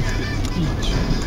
each.